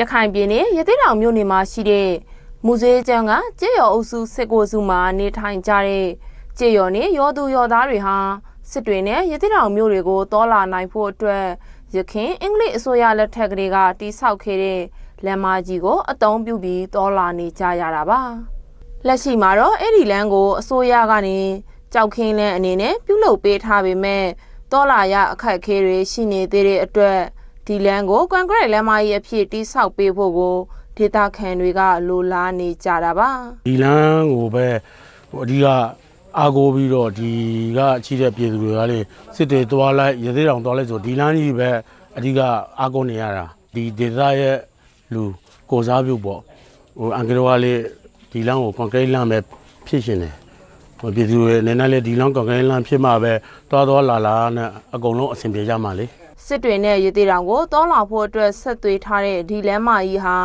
ရခိုင်ပြည်နယ်ရသေးတောင်မြို့နယ်မှာရှိတဲ့မူဇေးကျန်းကကြေးရော်အုပ်စုစစ်ကိုစုမှာနေထိုင်ကြတဲ့ကြေးရော်နဲ့ရောသူရောသားတွေဟာစစ်တွေနဲ့ရသေးတောင်မြို့တွေကိုတောလာနိုင်ဖို့အတွက်ရခင်အင်္ဂလိပ်အစိုးရလက်ထက်ကလေးကတိစောက်ခဲ့တဲ့လမ်းမကြီးကိုအသုံးပြုပြီးတောလာနေကြရတာပါလက်ရှိမှာတော့အဲ့ဒီလမ်းကိုအစိုးရကနေကြောက်ခင်းလန်းအနေနဲ့ပြုလုပ်ပေးထားပေမဲ့တောလာရအခက်အခဲတွေရှိနေသေးတဲ့အတွက် ဒီလမ်းကိုကွန်ကရစ်လမ်းမကြီးအဖြစ်တိစောက်ပေးဖို့ကိုဒေသခံတွေကလိုလားနေကြတာပါဒီလမ်းကိုပဲဟိုအဓိကအားကိုးပြီးတော့ဒီကချိတဲ့ပြည်သူတွေကလေစစ်တေသွားလိုက်ရသေးတောင်သွားလိုက်ဆိုဒီလမ်းကြီးပဲအဓိကအားကိုးနေရတာဒီဒေသရဲ့လူကိုစားပြုပေါ့ဟိုအင်္ဂလိပ်ကလေဒီလမ်းကိုကွန်ကရစ်လမ်းပဲဖြစ်ရှင်တယ်ဟိုပြည်သူတွေအနေနဲ့လေဒီလမ်းကွန်ကရစ်လမ်းဖြစ်မှပဲသွားသွားလာလာနဲ့အကုန်လုံးအဆင်ပြေကြမှာလေ စစ်တွေနဲ့ရေသေးတောင်ကိုတောလာဖို့အတွက်ဆက်သွေးထားတဲ့ဒီလမ်းမကြီးဟာ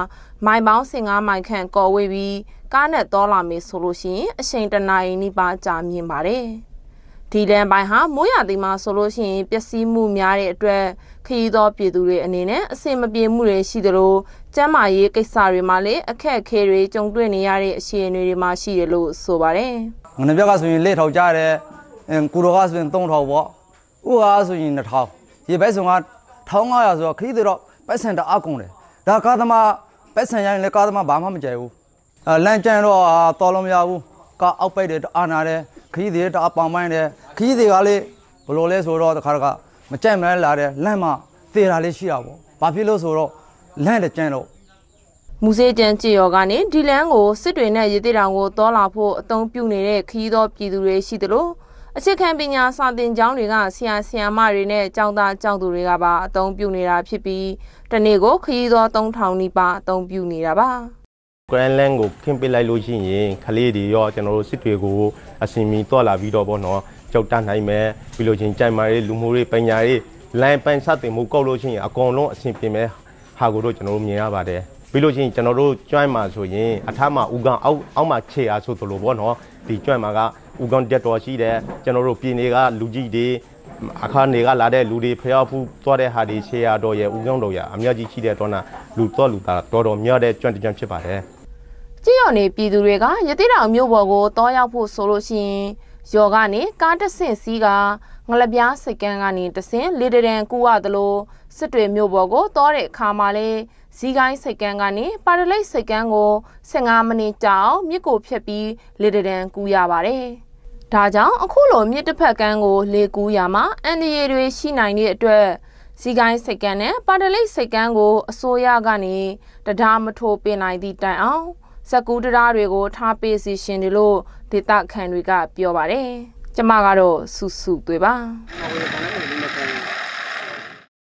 မိုင်ပေါင်း15မိုင်ခန့်ကော်ဝေးပြီးကားနဲ့တောလာမေဆိုလို့ရှိရင်အချိန်တစ်နာရီနီးပါးကြာမြင့်ပါတယ်။ဒီလမ်းပိုင်းဟာမိုးရသည်မှာဆိုလို့ရှိရင်ပျက်စီးမှုများတဲ့အတွက်ခရီးသောပြည်သူတွေအနေနဲ့အဆင်မပြေမှုတွေရှိသလိုကျန်းမာရေးကိစ္စတွေမှာလည်းအခက်အခဲတွေကြုံတွေ့နေရတဲ့အခြေအနေတွေမှာရှိတယ်လို့ဆိုပါတယ်။ငနပြက်ကဆိုရင်၄ထောင်ကြားတယ်အင်းကူတော်ကဆိုရင်၃ထောင်ပေါ့ဥဟာဆိုရင်2ထောင် ရေဘက်ဆောင်က1500ဆိုတော့ခရီးတွေတော့ပတ်စံတအားကုန်တယ်ဒါကားသမားပတ်စံရရင်လည်းကားသမားဘာမှမကြိုက်ဘူးအဲလမ်းကျန်တော့အာတော်လို့မရဘူးကားအောက်ပိတ်တယ်တအားနာတယ်ခရီးတွေတအားပေါင်ပိုင်းတယ်ခရီးတွေကလေဘယ်လိုလဲဆိုတော့တခါတခါမကြိုက်မလဲလာတယ်လမ်းမှာသေတာလေးရှိတာပေါ့ဘာဖြစ်လို့ဆိုတော့လမ်းလည်းကျန်တော့မူစေးကျန်းကြေရော်ကနေဒီလန်းကိုစစ်တွေနဲ့ရေတိတောင်ကိုတောလာဖို့အသုံးပြုနေတဲ့ခရီးသောပြည်သူတွေရှိသလို အချက်ခံပညာစာသင်ကျောင်းတွေကဆရာဆရာမတွေနဲ့ကျောင်းသားကျောင်းသူတွေကပါအသုံးပြုနေတာဖြစ်ပြီးတနေ့ကိုခရီးသော3000နီးပါးအသုံးပြုနေတာပါဂရန်လန်ကိုခင်းပစ်လိုက်လို့ရှိရင်ခလေးတွေရောကျွန်တော်တို့စစ်တွေကိုအစင်မီတွာလာပြီးတော့ဗောနော်ကြောက်တတ်နိုင်မယ်ပြီးလို့ချင်းကြိုင်မာရေးလူမှုရေးပညာရေးလိုင်းပိုင်စတင်မှုကောက်လို့ရှိရင်အကုန်လုံးအဆင်ပြေမယ်ဟာကိုတော့ကျွန်တော်တို့မြင်ရပါတယ်ပြီးလို့ချင်းကျွန်တော်တို့ကျွမ်းမှာဆိုရင်အထက်မှာဥကောင်အောက်အောက်မှာခြေအားဆိုသလိုဗောနော်ဒီကျွမ်းမှာက ဥကောင်တက်တော်ရှိတယ်ကျွန်တော်တို့ပြည်နေကလူကြီးတွေအခါနေကလာတဲ့လူတွေဖျောက်ဖူးသွားတဲ့ဟာတွေခြေအားတော့ရဲ့ဥကောင်တော်ရအများကြီးရှိတဲ့တော့နာလူတော့လူသားတော်တော်များတဲ့ကျွမ်းတကြံဖြစ်ပါတယ်ကြည်ရော်နေပြည်သူတွေကရတိတောင်မြို့ပေါ်ကိုတောရောက်ဖို့ဆိုလို့ရှိရင်ယော်ကနေကားတစ်ဆင့်စီးကငလပြားစိတ်ကန်းကနေတစ်ဆင့်လေတရန်ကူရသလိုစစ်တွေမြို့ပေါ်ကိုတောတဲ့အခါမှာလဲ ဇီးကိုင်းစိတ်ကန်းကနေပါရလိတ်စိတ်ကန်းကို15မိနစ်ကြာအောင်မြစ်ကိုဖြတ်ပြီးလေတရန်ကူရပါတယ်။ဒါကြောင့်အခုလိုမြစ်တစ်ဖက်ကန်းကိုလေကူးရမှာအန်ဒီရီတွေရှိနိုင်တဲ့အတွက်ဇီးကိုင်းစိတ်ကန်းနဲ့ပါရလိတ်စိတ်ကန်းကိုအစိုးရကနေတရားမထိုးပင်နိုင်သည့်တိုင်အောင်စက်ကူတရားတွေကိုထားပေးစီရှင်တယ်လို့ဒေသခံတွေကပြောပါတယ်။ကျမကတော့စုစုသွေးပါ။